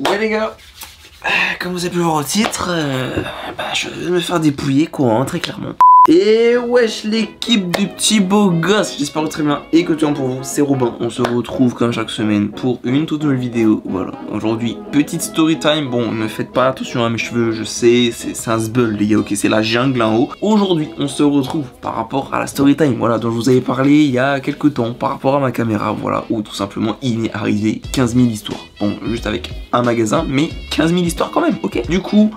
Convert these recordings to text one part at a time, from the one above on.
Ouais les gars, euh, comme vous avez pu voir au titre, euh, bah, je vais me faire dépouiller hein, très clairement. Et wesh l'équipe du petit beau gosse, j'espère que très bien et que tu pour vous, c'est Robin, on se retrouve comme chaque semaine pour une toute nouvelle vidéo, voilà, aujourd'hui petite story time, bon ne faites pas attention à mes cheveux, je sais, c'est un sbull les gars, ok c'est la jungle en haut, aujourd'hui on se retrouve par rapport à la story time, voilà, dont je vous avais parlé il y a quelques temps par rapport à ma caméra, voilà, où tout simplement il est arrivé 15 000 histoires, bon juste avec un magasin, mais 15 000 histoires quand même, ok? Du coup,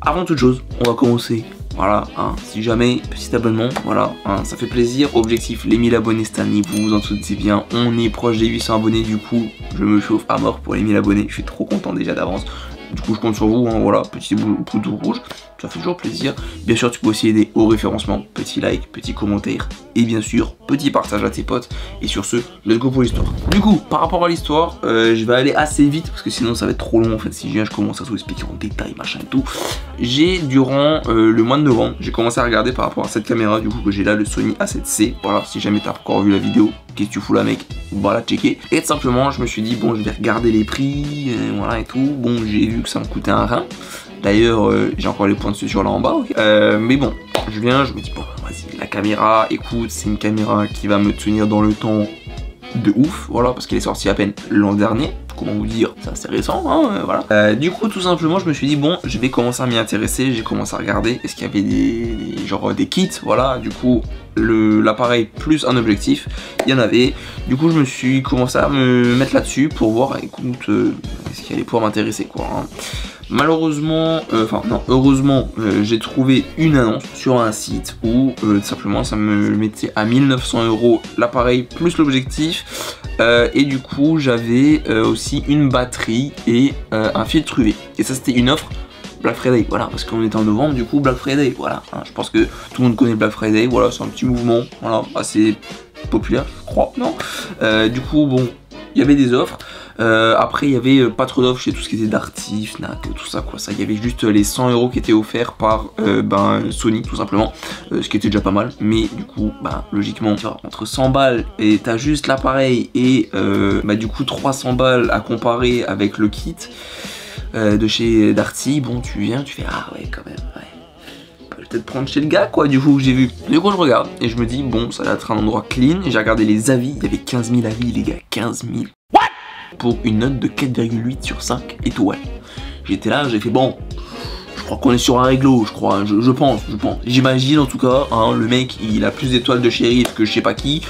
avant toute chose, on va commencer voilà, hein, si jamais, petit abonnement, voilà, hein, ça fait plaisir. Objectif, les 1000 abonnés cette année, vous vous en souvenez bien, on est proche des 800 abonnés, du coup, je me chauffe à mort pour les 1000 abonnés, je suis trop content déjà d'avance. Du coup, je compte sur vous, hein, voilà, petit poutre rouge, ça fait toujours plaisir. Bien sûr, tu peux aussi aider au référencement, petit like, petit commentaire, et bien sûr, petit partage à tes potes. Et sur ce, let's go pour l'histoire. Du coup, par rapport à l'histoire, euh, je vais aller assez vite, parce que sinon ça va être trop long en fait, si je commence à tout expliquer en détail, machin et tout. J'ai, durant euh, le mois de novembre, j'ai commencé à regarder par rapport à cette caméra, du coup, que j'ai là, le Sony A7C. Voilà, si jamais t'as encore vu la vidéo, qu'est-ce que tu fous là mec? Voilà, checker. Et tout simplement, je me suis dit, bon, je vais regarder les prix, euh, voilà et tout. Bon, j'ai vu que ça me coûtait un rein. D'ailleurs, euh, j'ai encore les points de suture là en bas. Euh, mais bon, je viens, je me dis, bon, vas-y, la caméra, écoute, c'est une caméra qui va me tenir dans le temps de ouf, voilà, parce qu'elle est sortie à peine l'an dernier. Comment vous dire, c'est assez récent, hein, euh, voilà. du coup, tout simplement, je me suis dit, bon, je vais commencer à m'y intéresser, j'ai commencé à regarder, est-ce qu'il y avait des, genre, des kits, voilà, du coup, l'appareil plus un objectif, il y en avait. Du coup, je me suis commencé à me mettre là-dessus pour voir, écoute, est-ce qu'il allait pouvoir m'intéresser, quoi. Hein. Malheureusement, euh, enfin non, heureusement, euh, j'ai trouvé une annonce sur un site où euh, simplement ça me mettait à 1900 euros l'appareil plus l'objectif. et du coup, j'avais aussi une batterie et un filtre UV. Et ça, c'était une offre Black Friday, voilà, parce qu'on était en novembre, du coup Black Friday, voilà. Hein, je pense que tout le monde connaît Black Friday, voilà, c'est un petit mouvement, voilà, assez populaire, je crois, non? Du coup, bon, il y avait des offres. Euh, après, il y avait euh, pas trop d'offres chez tout ce qui était Darty, Fnac, tout ça quoi. Ça, il y avait juste les 100 euros qui étaient offerts par euh, ben, Sony tout simplement, ce qui était déjà pas mal. Mais du coup, bah, logiquement, entre 100 balles et t'as juste l'appareil et bah, du coup 300 balles à comparer avec le kit de chez Darty, bon, tu viens, tu fais ah ouais quand même, ouais peut-être prendre chez le gars quoi du coup j'ai vu. Du coup je regarde et je me dis bon ça va être un endroit clean. J'ai regardé les avis, il y avait 15 000 avis les gars, 15 000 pour une note de 4,8 sur 5 étoiles. J'étais là, j'ai fait bon, je crois qu'on est sur un réglo, je crois, je, pense, je pense. J'imagine en tout cas, hein, le mec il a plus d'étoiles de shérif que je sais pas qui.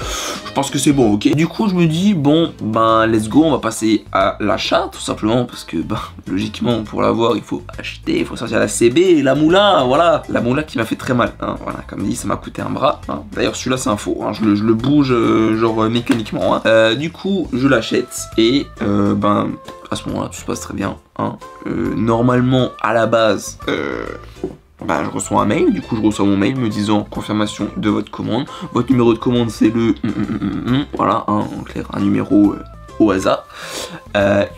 Je pense que c'est bon, ok. Du coup je me dis, bon, ben let's go, on va passer à l'achat tout simplement parce que ben logiquement pour l'avoir il faut acheter, il faut sortir la CB, la moula, voilà. La moula qui m'a fait très mal, hein, voilà, comme dit ça m'a coûté un bras. Hein. D'ailleurs celui-là c'est un faux, hein. je, le, bouge euh, genre euh, mécaniquement. Euh, du coup je l'achète et ben à ce moment-là, tout se passe très bien. Hein. Euh, normalement, à la base, euh, bah, je reçois un mail. Du coup, je reçois mon mail me disant confirmation de votre commande. Votre numéro de commande, c'est le... voilà, hein, en clair, un numéro euh, au hasard.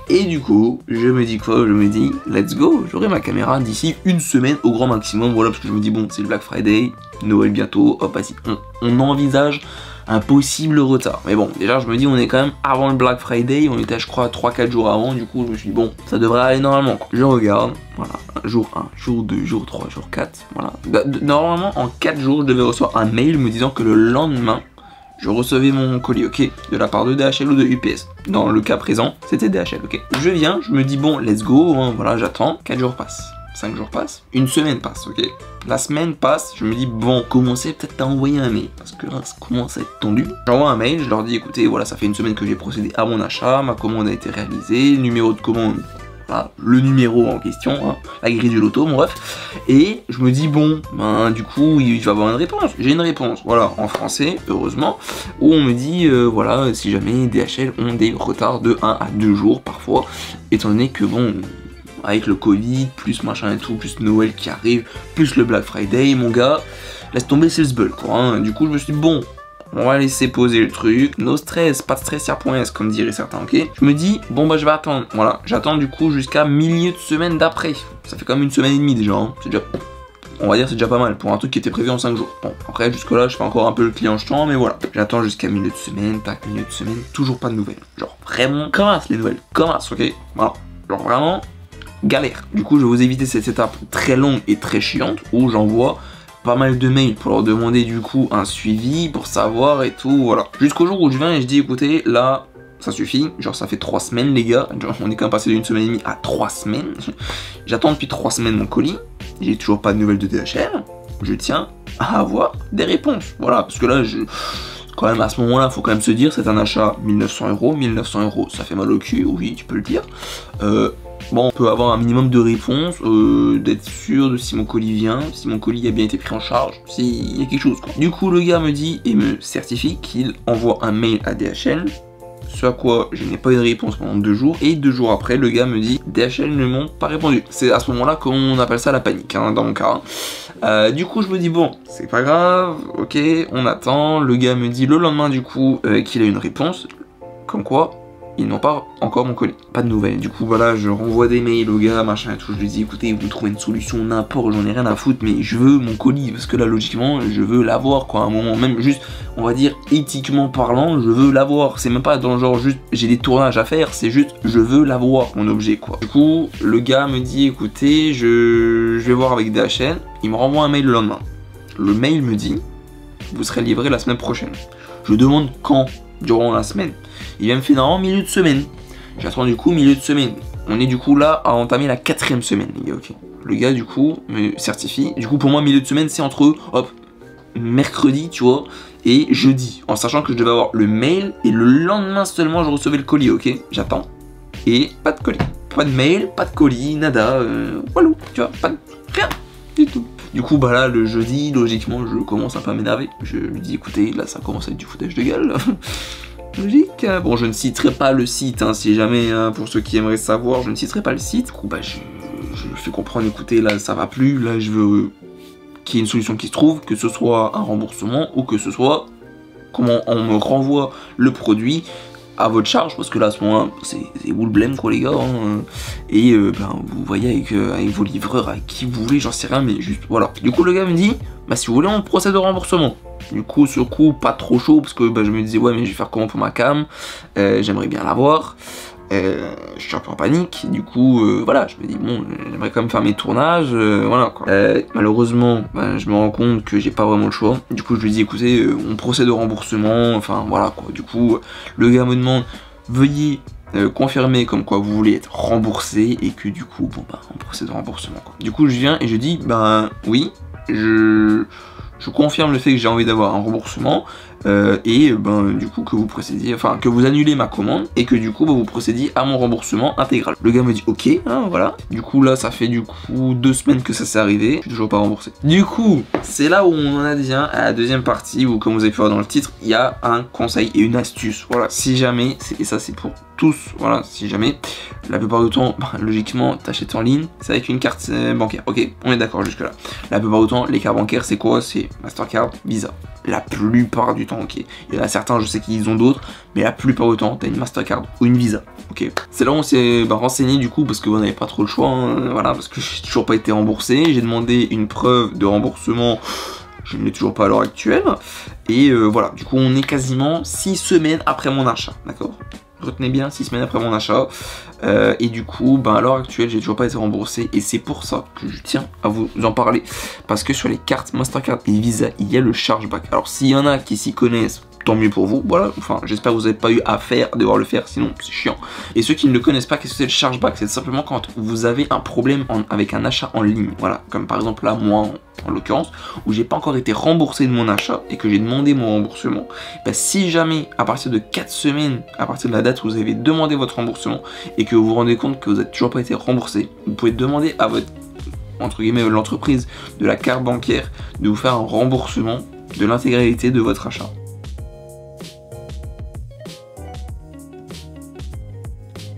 et du coup, je me dis quoi? Je me dis, let's go, j'aurai ma caméra d'ici une semaine au grand maximum. Voilà, parce que je me dis, bon, c'est le Black Friday, Noël bientôt, hop, vas-y, on envisage un possible retard. Mais bon, déjà je me dis on est quand même avant le Black Friday, on était je crois 3-4 jours avant, du coup je me suis dit bon, ça devrait aller normalement. Je regarde, voilà, jour 1, jour 2, jour 3, jour 4, voilà. Bah, normalement en 4 jours je devais recevoir un mail me disant que le lendemain, je recevais mon colis, ok, de la part de DHL ou de UPS. Dans le cas présent, c'était DHL, ok. Je viens, je me dis bon, let's go, hein, voilà, j'attends, 4 jours passent. 5 jours passent, une semaine passe, ok La semaine passe, je me dis bon, commencez peut-être à envoyer un mail, parce que là ça commence à être tendu. J'envoie un mail, je leur dis écoutez, voilà, ça fait une semaine que j'ai procédé à mon achat, ma commande a été réalisée, le numéro de commande, le numéro en question, hein, la grille du loto, mon bref. Et je me dis bon, ben du coup il va avoir une réponse. J'ai une réponse, voilà, en français, heureusement, où on me dit euh, voilà, si jamais DHL ont des retards de 1 à 2 jours parfois, étant donné que bon, avec le Covid, plus machin et tout, plus Noël qui arrive, plus le Black Friday, mon gars, laisse tomber c'est le quoi. Hein. Du coup, je me suis dit, bon, on va laisser poser le truc. No stress, pas de stress S, comme diraient certains, ok? Je me dis, bon bah je vais attendre. Voilà, j'attends du coup jusqu'à milieu de semaine d'après. Ça fait comme une semaine et demie déjà, hein. c'est déjà... On va dire c'est déjà pas mal pour un truc qui était prévu en 5 jours. Bon, après jusque là je fais encore un peu le client jetant, mais voilà. J'attends jusqu'à milieu de semaine, tac, milieu de semaine, toujours pas de nouvelles. Genre vraiment, commence les nouvelles, commence, ok? Voilà. Genre vraiment, galère. Du coup, je vais vous éviter cette étape très longue et très chiante où j'envoie pas mal de mails pour leur demander du coup un suivi pour savoir et tout, voilà. Jusqu'au jour où je viens et je dis écoutez, là, ça suffit, genre ça fait trois semaines les gars, on est quand même passé d'une semaine et demie à trois semaines. J'attends depuis trois semaines mon colis, j'ai toujours pas de nouvelles de DHL, je tiens à avoir des réponses, voilà, parce que là, je quand même à ce moment-là, faut quand même se dire, c'est un achat 1900 euros, 1900 euros, ça fait mal au cul, oui, tu peux le dire. Euh, bon, on peut avoir un minimum de réponses, euh, d'être sûr de si mon colis vient, si mon colis a bien été pris en charge, s'il y a quelque chose. Du coup, le gars me dit et me certifie qu'il envoie un mail à DHL ce à quoi je n'ai pas eu de réponse pendant deux jours, et deux jours après, le gars me dit DHL ne m'ont pas répondu. C'est à ce moment-là qu'on appelle ça la panique, hein, dans mon cas. Euh, du coup, je me dis bon, c'est pas grave, ok, on attend. Le gars me dit le lendemain, du coup, euh, qu'il a une réponse, comme quoi ils n'ont pas encore mon colis. Pas de nouvelles. Du coup, voilà, je renvoie des mails au gars, machin et tout. Je lui dis, écoutez, vous trouvez une solution, n'importe, j'en ai rien à foutre, mais je veux mon colis. Parce que là, logiquement, je veux l'avoir, quoi. À un moment, même juste, on va dire, éthiquement parlant, je veux l'avoir. C'est même pas dans le genre, juste, j'ai des tournages à faire, c'est juste, je veux l'avoir, mon objet, quoi. Du coup, le gars me dit, écoutez, je, vais voir avec DHL. Il me renvoie un mail le lendemain. Le mail me dit, vous serez livré la semaine prochaine. Je demande quand durant la semaine. Il vient me faire normalement milieu de semaine. J'attends du coup milieu de semaine. On est du coup là à entamer la quatrième semaine, les gars. Le gars du coup me certifie. Du coup pour moi milieu de semaine c'est entre hop mercredi, tu vois, et jeudi. En sachant que je devais avoir le mail et le lendemain seulement je recevais le colis, ok. J'attends. Et pas de colis. Pas de mail, pas de colis, nada. Euh, walou, tu vois, pas de rien du tout. Du coup, bah là, le jeudi, logiquement, je commence un peu à m'énerver. Je lui dis, écoutez, là, ça commence à être du foutage de gueule. Logique. Bon, je ne citerai pas le site, hein, si jamais, hein, pour ceux qui aimeraient savoir, je ne citerai pas le site. Du coup, bah, je, je fais comprendre, écoutez, là, ça va plus, là, je veux qu'il y ait une solution qui se trouve, que ce soit un remboursement ou que ce soit comment on me renvoie le produit à votre charge parce que là à ce moment-là c'est vous le blême quoi les gars hein. et euh, ben, vous voyez avec, euh, avec, vos livreurs avec qui vous voulez j'en sais rien mais juste voilà. Du coup le gars me dit bah si vous voulez on procède au remboursement. Du coup ce coup pas trop chaud parce que bah, je me disais ouais mais je vais faire comment pour ma cam euh, j'aimerais bien l'avoir euh, je suis un peu en panique, du coup, euh, voilà, je me dis, bon, j'aimerais quand même faire mes tournages, euh, voilà quoi. malheureusement, ben, je me rends compte que j'ai pas vraiment le choix. Du coup, je lui dis, écoutez, on procède au remboursement, enfin voilà quoi. Du coup, le gars me demande, veuillez confirmer comme quoi vous voulez être remboursé et que du coup, bon bah, on procède au remboursement quoi. Du coup, je viens et je dis, ben oui, je je confirme le fait que j'ai envie d'avoir un remboursement euh, et ben du coup que vous procédiez, enfin que vous annulez ma commande et que du coup vous procédiez à mon remboursement intégral. Le gars me dit ok, hein, voilà. Du coup là ça fait du coup deux semaines que ça s'est arrivé, je suis toujours pas remboursé. Du coup c'est là où on en a dit à la deuxième partie où comme vous avez pu voir dans le titre, il y a un conseil et une astuce. Voilà, si jamais, et ça c'est pour tous, voilà, si jamais, la plupart du temps, bah, logiquement, t'achètes en ligne, c'est avec une carte euh, bancaire, ok, on est d'accord jusque là. La plupart du temps, les cartes bancaires, c'est quoi? C'est Mastercard, Visa. La plupart du temps, ok. Il y en a certains, je sais qu'ils ont d'autres, mais la plupart du temps, t'as une Mastercard ou une Visa, ok. C'est là où on s'est bah, renseigné du coup, parce que vous n'avez pas trop le choix, hein, voilà, parce que j'ai toujours pas été remboursé. J'ai demandé une preuve de remboursement je ne l'ai toujours pas à l'heure actuelle. Et euh, voilà, du coup on est quasiment 6 semaines après mon achat, d'accord? Retenez bien, 6 semaines après mon achat. Euh, et du coup, ben, à l'heure actuelle, j'ai toujours pas été remboursé. Et c'est pour ça que je tiens à vous en parler. Parce que sur les cartes Mastercard et Visa, il y a le chargeback. Alors s'il y en a qui s'y connaissent, tant mieux pour vous. Voilà, enfin, j'espère que vous n'avez pas eu à faire, devoir le faire, sinon c'est chiant. Et ceux qui ne le connaissent pas, qu'est-ce que c'est le chargeback? C'est simplement quand vous avez un problème avec un achat en ligne. Voilà, comme par exemple là, moi, en, l'occurrence, où j'ai pas encore été remboursé de mon achat et que j'ai demandé mon remboursement. Bah, si jamais, à partir de 4 semaines, à partir de la date où vous avez demandé votre remboursement et que vous vous rendez compte que vous n'avez toujours pas été remboursé, vous pouvez demander à votre entre guillemets l'entreprise de la carte bancaire de vous faire un remboursement de l'intégralité de votre achat.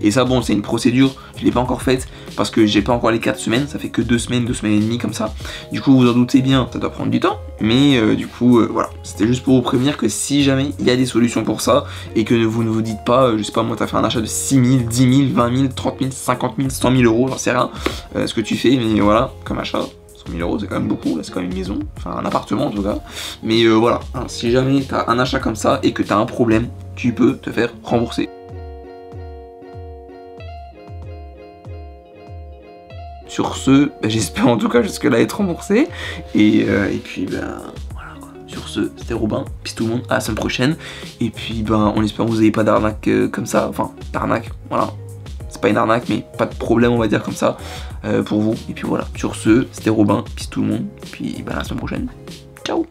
Et ça, bon, c'est une procédure, je l'ai pas encore faite parce que j'ai pas encore les 4 semaines, ça fait que 2 semaines, 2 semaines et demie comme ça. Du coup, vous en doutez bien, ça doit prendre du temps, mais euh, du coup, euh, voilà. C'était juste pour vous prévenir que si jamais il y a des solutions pour ça et que vous ne vous dites pas, euh, je sais pas, moi, t'as fait un achat de 6 000, 10 000, 20 000, 30 000, 50 000, 100 000 euros, j'en sais rien, ce que tu fais, mais voilà, comme achat. 100 000 euros c'est quand même beaucoup, là c'est quand même une maison, enfin un appartement en tout cas. Mais voilà, si jamais t'as un achat comme ça et que t'as un problème, tu peux te faire rembourser. Sur ce, bah, j'espère en tout cas jusque-là être remboursé. Et, euh, et puis, ben voilà quoi. Sur ce, c'était Robin. Peace tout le monde. À la semaine prochaine. Et puis, ben, on espère que vous n'ayez pas d'arnaque euh, comme ça. Enfin, d'arnaque, voilà. C'est pas une arnaque, mais pas de problème, on va dire comme ça, euh, pour vous. Et puis voilà. Sur ce, c'était Robin. Peace tout le monde. Et puis, ben, à la semaine prochaine. Ciao